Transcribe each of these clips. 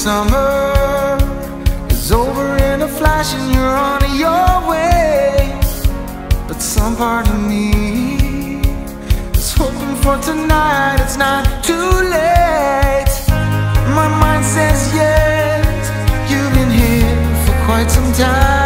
summer is over in a flash and you're on your way. But some part of me is hoping for tonight. It's not too late. My mind says yes, you've been here for quite some time.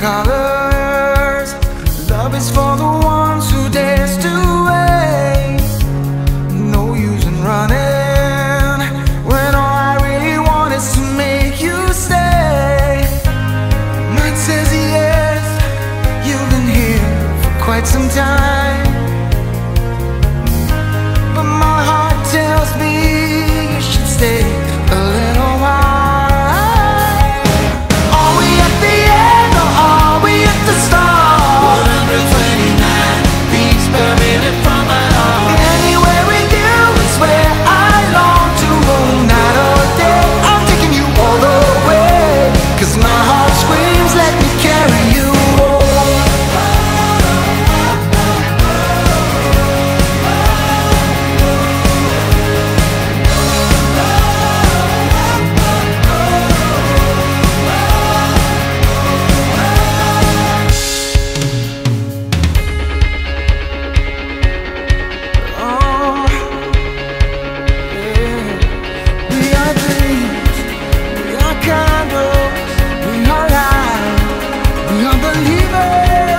Colors. Love is for the ones who dares to wait. No use in running when all I really want is to make you stay. Mind says yes, you've been here for quite some time. Yeah.